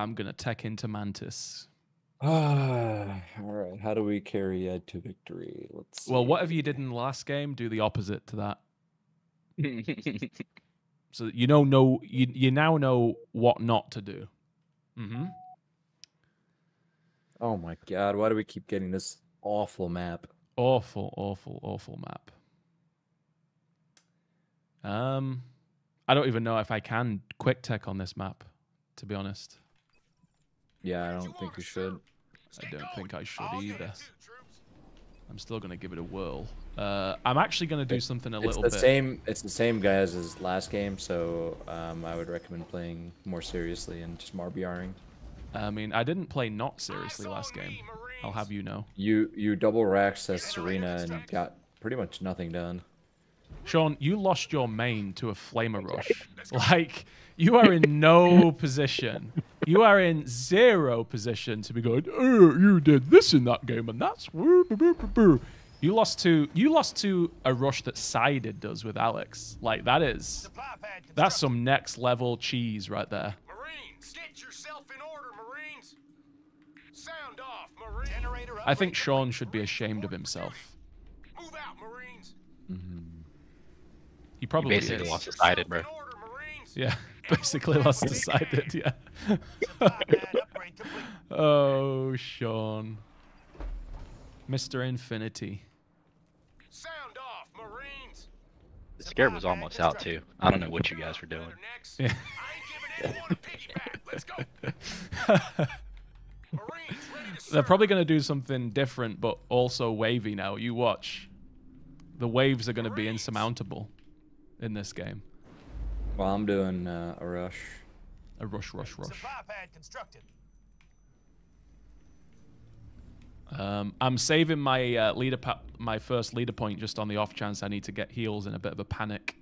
I'm gonna tech into Mantis. Ah, all right. How do we carry Ed to victory? Let's. Well, see. whatever you did in the last game, do the opposite to that. So you know, no, you you now know what not to do. Mm-hmm. Oh my god! Why do we keep getting this awful map? Awful, awful, awful map. Um, I don't even know if I can quick tech on this map. To be honest, Yeah, I don't think we should. I don't think I should either. I'm still gonna give it a whirl. Uh, I'm actually gonna do something a It's little the bit. same. It's the same guy as his last game, so um, I would recommend playing more seriously and just RBRing. I mean, I didn't play not seriously last game. I'll have you know. You you double racked as Serina and got pretty much nothing done. Sean, you lost your main to a flamer rush. Like you are in no position. You are in zero position to be going. Oh, you did this in that game, and that's woo, boo, boo, boo, boo." you lost to you lost to a rush that sided does with Alex. Like that is that's some next level cheese right there. Marines, get yourself in order, Marines. Sound off, Marines. Generator I think Sean should be ashamed of himself. Move out, Marines. Mm-hmm. He probably basically is. lost decided, bro. Order, Yeah, basically lost decided. Yeah. Supply pad. Oh, Sean. Mr. Infinity. Sound off, Marines. The scare was almost out too. I don't know what you guys were doing. Yeah. I ain't giving anyone a piggyback. Let's go. Marines, ready to They're probably going to do something different, but also wavy now. You watch. The waves are going to be insurmountable in this game. Well, I'm doing uh, a rush. A rush, rush, rush. Supply pad constructed. Um, I'm saving my uh, leader, my first leader point, just on the off chance I need to get heals in a bit of a panic,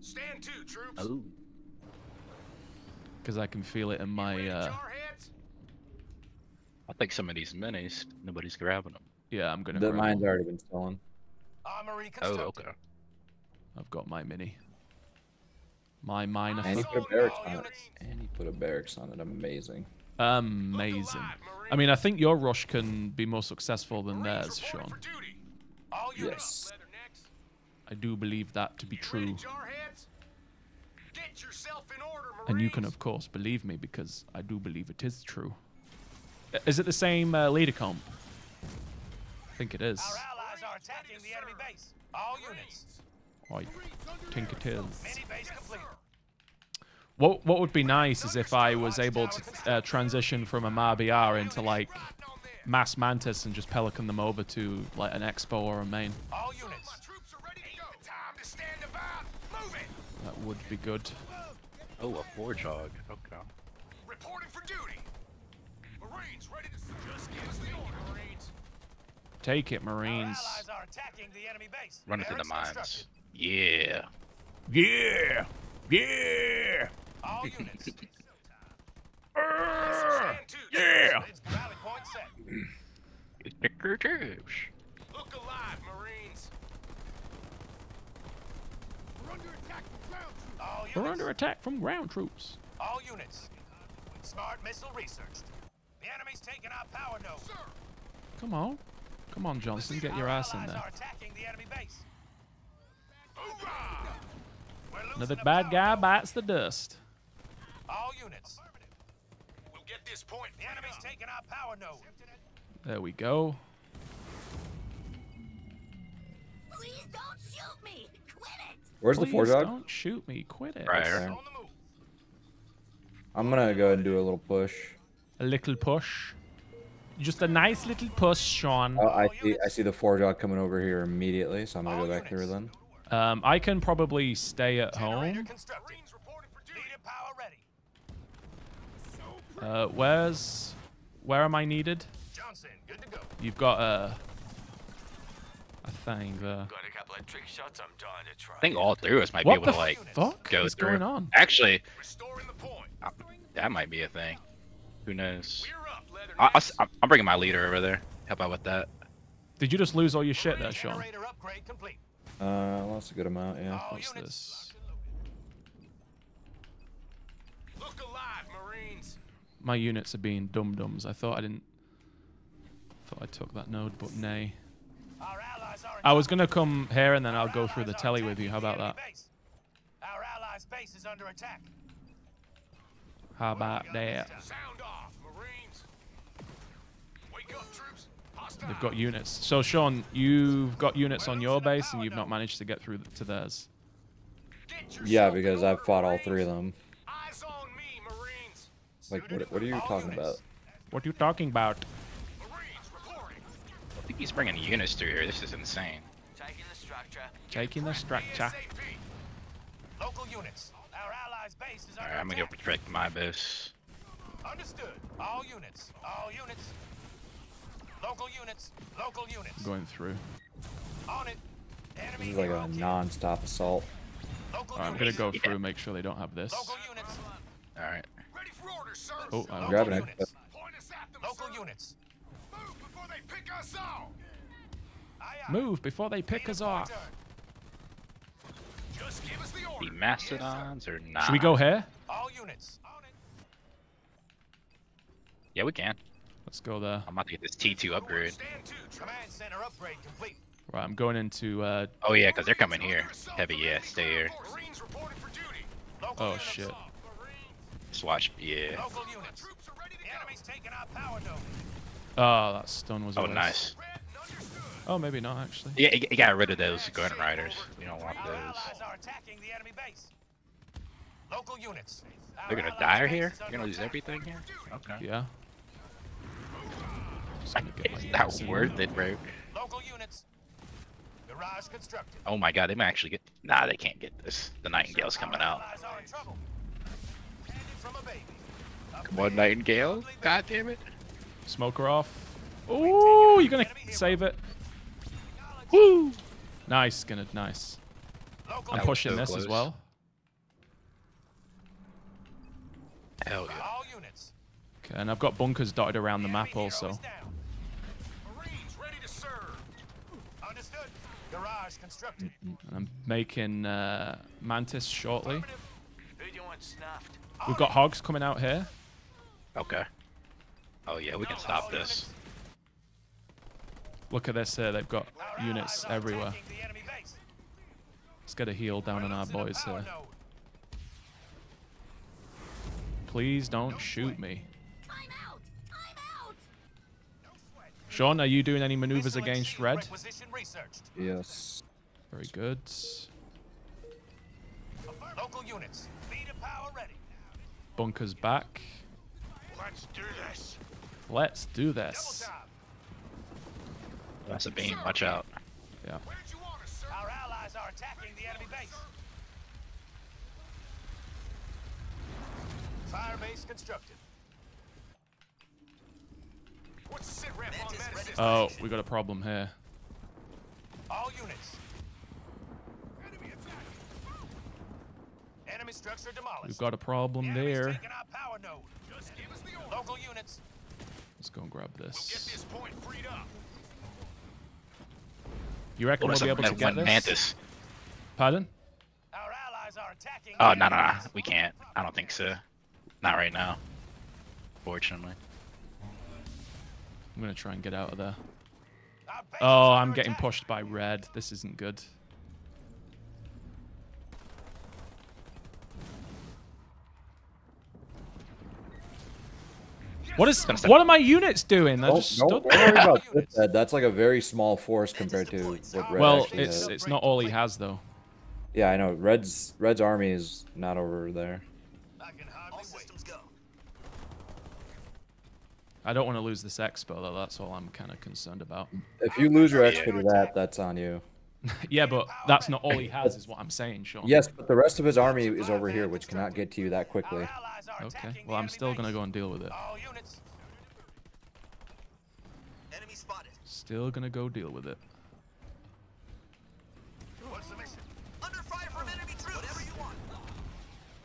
Stand to, troops. Oh, because I can feel it in my. Ready, Uh. I think some of these minis, nobody's grabbing them. yeah, I'm gonna. The grab mine's one. already been stolen. Armory Oh, constructed. okay. I've got my mini. My miner. And he put a barracks on it. And he put a barracks on it. Amazing. Amazing. I mean, I think your rush can be more successful than theirs, Sean. for duty. All units. Yes. I do believe that to be true. jarheads? Get yourself in order, Marines. And you can, of course, believe me because I do believe it is true. Is it the same uh, leader comp? I think it is. Our allies are attacking the enemy base. All units. I think it is. Mini base complete. What What would be nice is if I was able to uh, transition from a MABR into like Mass Mantis and just pelican them over to like an Expo or a main. All units. Troops are ready to go. Time to stand about. Move it. That would be good. Oh, a forge hog. Okay. Reporting for duty. Marines ready to just give us the order, Marines. Take it, Our Marines. allies are attacking the enemy base. Run it through the Barracks mines. Constructed. Yeah. Yeah, yeah. All units. Stand to. yeah. It's rally point set. Picker troops. Look alive, Marines. We're under attack from ground troops. All units. We're under attack from ground troops. All units. Smart missile researched. The enemy's taking our power node. Sir. Come on. Come on, Johnson. Get your ass in allies there. are attacking the enemy base. Hoorah! We're losing Another the bad guy bites the dust. All units. We'll get this point. The enemy's taking our power node. There we go. Please don't shoot me! Quit it! Where's the Please forge hog? don't shoot me. Quit it. Right. There. On the move. I'm gonna go ahead and do a little push. A little push. Just a nice little push, Sean. Oh, I see. I see the forge hog coming over here immediately, so I'm gonna go back there then. Um, I can probably stay at Generator home. constructed. Marines reporting for power ready. Uh, where's... Where am I needed? Johnson, good to go. You've got a... A thing there. Got a couple of trick shots I'm trying to try. I think all three of us might What be able to like fuck go is through. going on? Actually, the point. uh, that might be a thing. Who knows? We're up, leather I, necks. I, am bringing my leader over there. Help out with that. Did you just lose all your shit there, Marine Sean? Generator upgrade complete. Uh, well, that's a good amount, yeah. All What's this? Look alive, Marines. my units are being dum dums. I thought I didn't. Thought I took that node, but nay. Our allies are in I was gonna come here and then I'll go through the telly with you. How about that? Our allies' base is under attack. How about that? Sound off, Marines. Wake up, troops. Hostile. They've got units. So Sean, you've got units on your base and you've not managed to get through to theirs. Yeah, because I've fought all three of them. Eyes on me, Marines. Like, what, what are you talking about? What are you talking about? Marines. I think he's bringing units through here. This is insane. Taking the structure. Taking the structure. Local units. Our allies' base is under Alright, I'm gonna go protect my base. Understood. All units. All units. Local units. Local units. Going through. On it. Enemy This is like a non-stop assault. Local Alright, I'm gonna units. go Yeah. through, make sure they don't have this. Local units. Alright. Ready for orders, sir. Oh, I'm Local grabbing it. Point us at them, Local units. Move before they pick us off. Aye, aye. Move before they pick Lead us off. Just give us the The order. mastodons or not? Should we go here? All units. On it. Yeah, we can. Let's go there. I'm about to get this T2 upgrade. Stand to. Command center upgrade complete. Right, I'm going into. Uh, Oh yeah, because they're coming here. Heavy, yeah, stay here. Marines reported for duty. Local Oh, units. shit. Marines. Swatch, yeah. Local units. Troops are ready the enemy's taking our power node. oh, that stun was. Oh, waste. nice. Read and understood. Oh, maybe not actually. Yeah, you you got rid of those gun riders. You don't want those. allies are attacking the enemy base. Local units. Our They're gonna die here. here? is You're gonna lose everything here? Okay. Yeah. Just gonna get my It's units not in worth it, bro. Local units. Garage constructed. Oh my god, they might actually get. Nah, they can't get this. The Nightingale's coming out. allies are in trouble. Handed from a baby. A Come on. Nightingale. God damn it. Smoker off. Oh, you're gonna save it. Woo! Nice, gonna nice. I'm pushing so this as well. Hell yeah. Okay, and I've got bunkers dotted around the The map also. is down. Marines ready to serve. Understood. Garage constructed. And Mm, mm, I'm making uh, Mantis shortly. Who do you want snuffed? We've got hogs coming out here. Okay. Oh yeah, we can stop this. Look at this here. They've got units everywhere. attacking the enemy base. Let's get a heal down on our Pilots in the boys here. Please don't shoot me. Sean, are you doing any maneuvers against red? Yes. Very good. Local units. Lead power ready. Bunkers back. Let's do this. Let's do this. That's a beam. Watch out. Yeah. Where'd you want us, sir? Our allies are attacking the enemy base. Fire base constructed. What's the sit rep on medicine? Oh, we got a problem here. All units. Enemy attack. Enemy structure demolished. We've got a problem The there. our power node. Just give us the. Local units. Let's go and grab We'll get this. this point freed up. You reckon we'll be able to get this? Mantis? Pardon? Our allies are attacking. Oh no no no, we can't. I don't think so. Not right now. Fortunately. I'm gonna try and get out of there. Our base is Oh, I'm getting pushed by red. This isn't good. What is? What are my units doing? They're Don't, just don't, don't worry about this, That's like a very small force compared to what Red Well, actually it's has. it's not all he has though. Yeah, I know. Red's Red's army is not over there. I can hardly wait. I don't want to lose this expo though. That's all I'm kind of concerned about. If you lose your expo to that, that's on you. yeah, but that's not all he has, is what I'm saying, Sean. Yes, but the rest of his army is over here, which cannot get to you that quickly. Our allies are Okay. Well, I'm still gonna go and deal with it. All units. Enemy spotted. Still gonna go deal with it. What's the mission? Under enemy troops. Whatever you.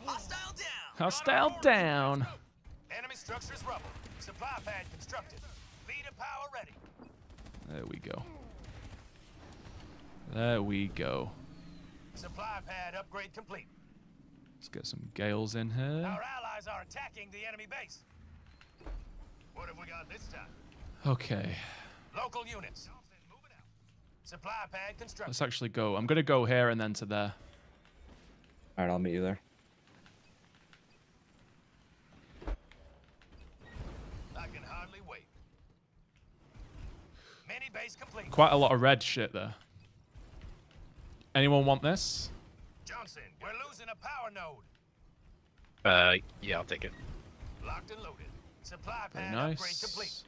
Hostile down. Hostile down. Enemy structures rubble. Supply pad constructed. Lead and power ready. There we go. There we go. Supply pad upgrade complete. Let's get some gales in here. Our allies are attacking the enemy base. What have we got this time? Okay. Local units. Supply pad constructed. Let's actually go. I'm gonna go here and then to there. All right, I'll meet you there. I can hardly wait. Mini base complete. Quite a lot of red shit there. Anyone want this? Johnson, we're losing a power node. Uh, yeah, I'll take it. Locked and loaded. Supply Very pad upgrade complete.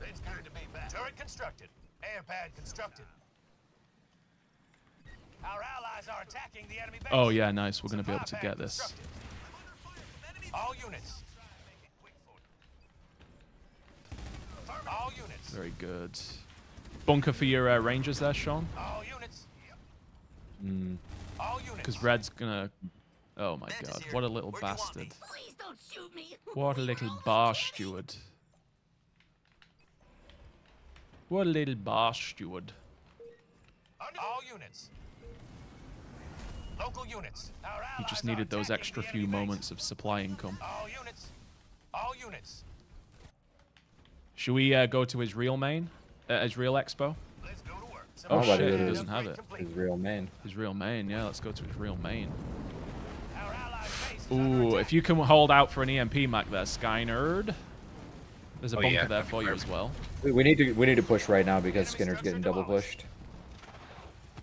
nice. It's good to be back. Turret constructed. Air pad constructed. Our allies are attacking the enemy base. Oh yeah, nice. We're gonna be able to get this. constructed. All units. All units. Very good. Bunker for your uh, rangers there, Sean. All units. Mm, Because Red's gonna. Oh my god, what a little bastard. Don't shoot me. What a little bar steward. What a little bar steward. All units. Local units. He just needed those extra few moments of supply income. All units. All units. Should we uh, go to his real main? Uh, his real expo? Let's go to work. Oh Oh, shit, he doesn't have it. his real main. His real main, yeah, let's go to his real main. Our allies' base Ooh, if you can hold out for an EMP Mac there, Sky Nerd. There's a Oh, bunker yeah, there for you as well. We- We need to we need to push right now because Skinner's getting double pushed.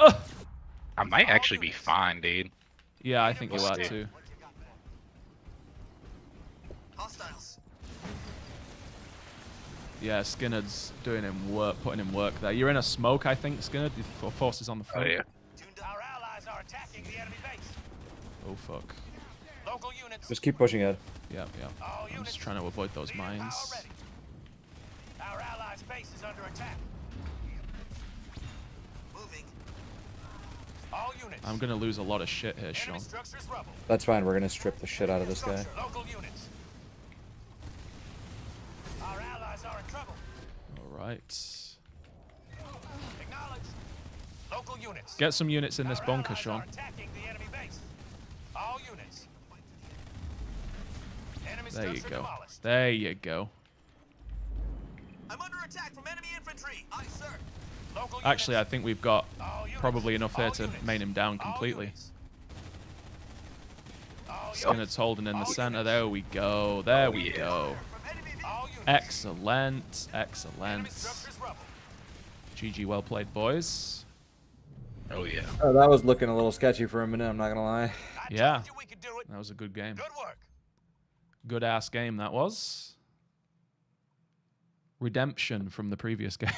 Ugh! I might actually be fine, dude. Yeah, I think you We'll are see. too. Hostiles. Yeah, Skinner's doing him work, putting him work there. You're in a smoke, I think, Skinner. The fo- forces on the front. Oh yeah. Our allies are attacking the enemy base. Oh fuck. Local units. Just keep pushing it. Yeah, yeah. All I'm units. just trying to avoid those Leader mines. Our allies' base is under attack. Moving. All units. I'm gonna lose a lot of shit here, Enemy Sean. That's fine. We're gonna strip the shit out of this guy. Local units. Our allies are in trouble. Alright. Acknowledge. Local units. Get some units in this bunker, Sean. Attacking the enemy base. All units. Enemy There you go. There you go. I'm under attack from enemy infantry. Aye, sir. Local Actually, I think we've got probably enough here to main him down completely. Skinner's holding in the center. There we go. There oh, we yeah. go. All units. Excellent. Excellent. GG, well played, boys. Oh yeah. Oh, that was looking a little sketchy for a minute. I'm not gonna lie. I Yeah. we could do it. That was a good game. Good work. Good ass game that was. Redemption from the previous game.